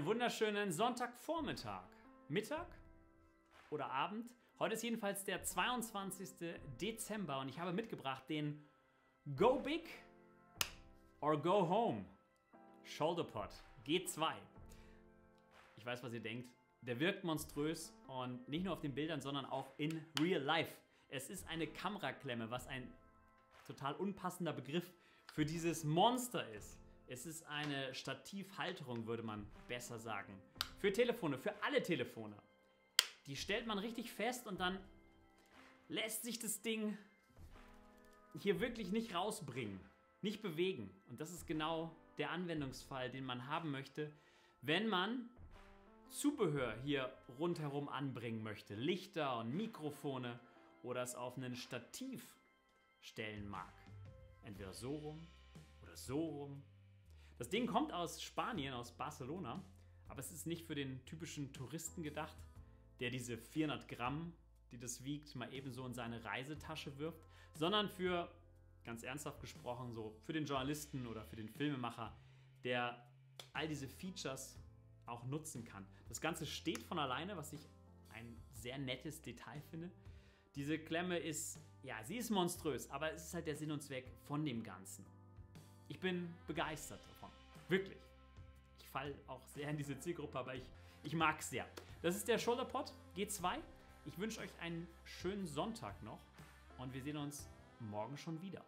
wunderschönen Sonntagvormittag. Mittag oder Abend? Heute ist jedenfalls der 22. Dezember und ich habe mitgebracht den Go Big or Go Home Shoulder Pod G2. Ich weiß, was ihr denkt. Der wirkt monströs und nicht nur auf den Bildern, sondern auch in real life. Es ist eine Kameraklemme, was ein total unpassender Begriff für dieses Monster ist. Es ist eine Stativhalterung, würde man besser sagen. Für Telefone, für alle Telefone. Die stellt man richtig fest und dann lässt sich das Ding hier wirklich nicht rausbringen, nicht bewegen. Und das ist genau der Anwendungsfall, den man haben möchte, wenn man Zubehör hier rundherum anbringen möchte. Lichter und Mikrofone oder es auf einen Stativ stellen mag. Entweder so rum oder so rum das Ding kommt aus Spanien, aus Barcelona, aber es ist nicht für den typischen Touristen gedacht, der diese 400 Gramm, die das wiegt, mal ebenso in seine Reisetasche wirft, sondern für, ganz ernsthaft gesprochen, so für den Journalisten oder für den Filmemacher, der all diese Features auch nutzen kann. Das Ganze steht von alleine, was ich ein sehr nettes Detail finde. Diese Klemme ist, ja, sie ist monströs, aber es ist halt der Sinn und Zweck von dem Ganzen. Ich bin begeistert. Wirklich. Ich falle auch sehr in diese Zielgruppe, aber ich, ich mag es sehr. Das ist der Shoulderpod G2. Ich wünsche euch einen schönen Sonntag noch und wir sehen uns morgen schon wieder.